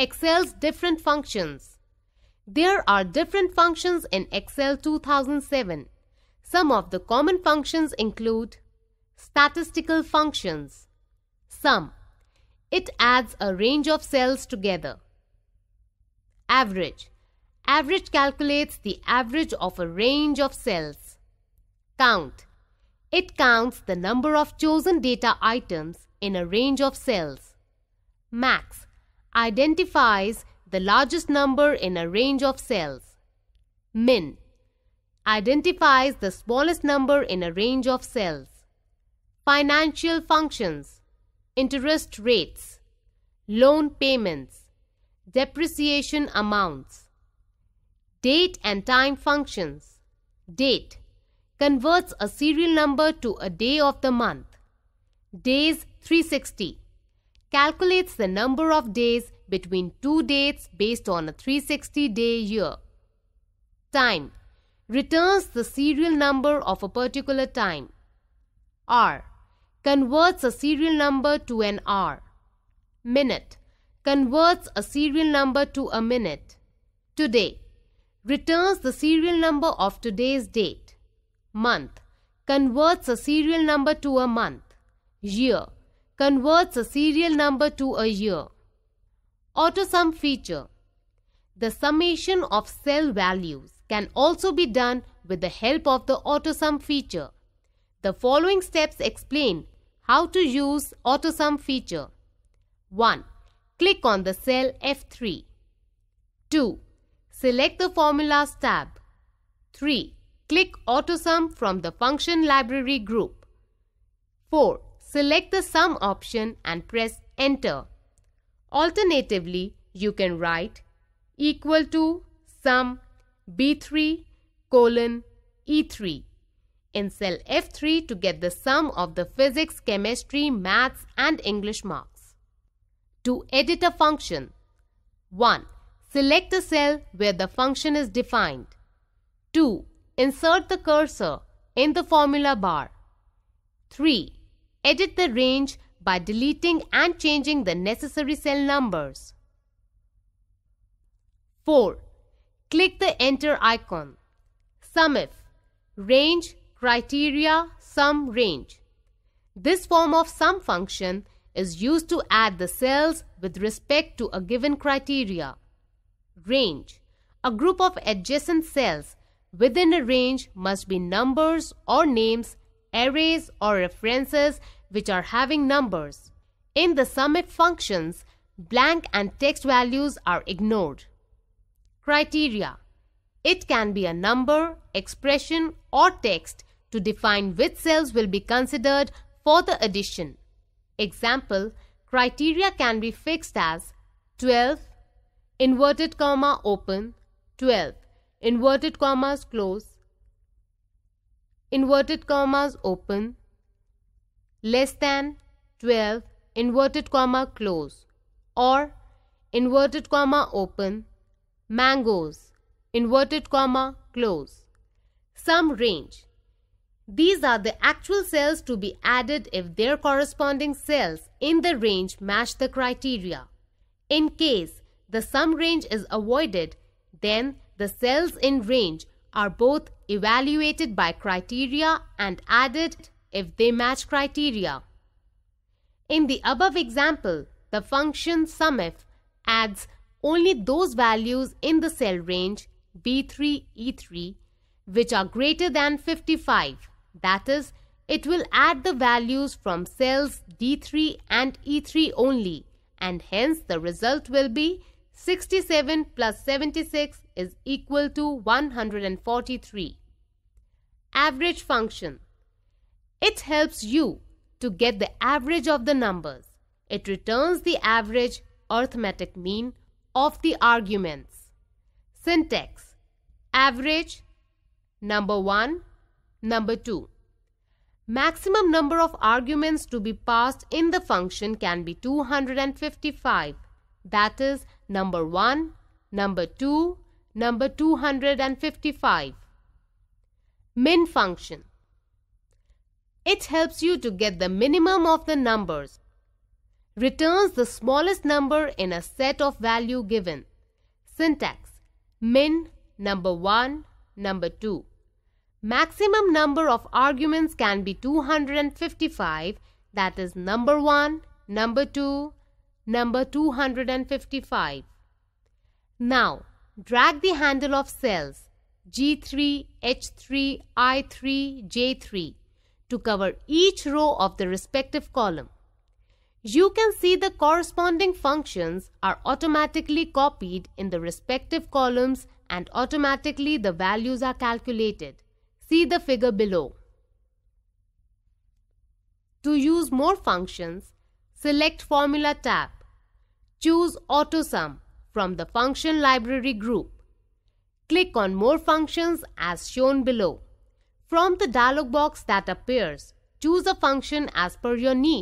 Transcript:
Excel's different functions. There are different functions in Excel 2007. Some of the common functions include statistical functions. Sum. It adds a range of cells together. Average. Average calculates the average of a range of cells. Count. It counts the number of chosen data items in a range of cells. Max. Identifies the largest number in a range of cells. Min identifies the smallest number in a range of cells. Financial functions, interest rates, loan payments, depreciation amounts. Date and time functions. Date converts a serial number to a day of the month. Days 360 calculates the number of days between two dates based on a 360 day year. Time returns the serial number of a particular time. Hour converts a serial number to an hour. Minute converts a serial number to a minute. Today returns the serial number of today's date. Month converts a serial number to a month. Year converts a serial number to a year. AutoSum feature. The summation of cell values can also be done with the help of the AutoSum feature. The following steps explain how to use AutoSum feature. 1. Click on the cell F3. 2. Select the Formulas tab. 3. Click AutoSum from the Function Library group. 4. Select the Sum option and press Enter. Alternatively, you can write equal to sum B3 colon E3 in cell F3 to get the sum of the physics, chemistry, maths and English marks. To edit a function 1. Select the cell where the function is defined. 2. Insert the cursor in the formula bar. 3. Edit the range by deleting and changing the necessary cell numbers. 4. Click the enter icon. SUMIF range criteria sum range. This form of sum function is used to add the cells with respect to a given criteria. Range a group of adjacent cells within a range must be numbers or names, arrays or references which are having numbers. In the SUMIF functions, blank and text values are ignored. Criteria It can be a number, expression or text to define which cells will be considered for the addition. Example, criteria can be fixed as 12, inverted comma open, 12, inverted commas close, inverted commas open, less than 12 inverted comma close or inverted comma open mangoes inverted comma close. Sum range. These are the actual cells to be added if their corresponding cells in the range match the criteria. In case the sum range is avoided then the cells in range are both evaluated by criteria and added if they match criteria. In the above example, the function SUMIF adds only those values in the cell range B3, E3 which are greater than 55. That is, it will add the values from cells D3 and E3 only and hence the result will be 67 plus 76 is equal to 143. Average function it helps you to get the average of the numbers. It returns the average arithmetic mean of the arguments. Syntax Average Number 1 Number 2 Maximum number of arguments to be passed in the function can be 255. That is number 1, number 2, number 255. Min function it helps you to get the minimum of the numbers. returns the smallest number in a set of value given. Syntax min number 1 number 2 Maximum number of arguments can be 255 that is number 1 number 2 number 255 Now drag the handle of cells G3, H3, I3, J3 to cover each row of the respective column. You can see the corresponding functions are automatically copied in the respective columns and automatically the values are calculated. See the figure below. To use more functions, select Formula tab. Choose AutoSum from the Function Library group. Click on More Functions as shown below. From the dialog box that appears, choose a function as per your need.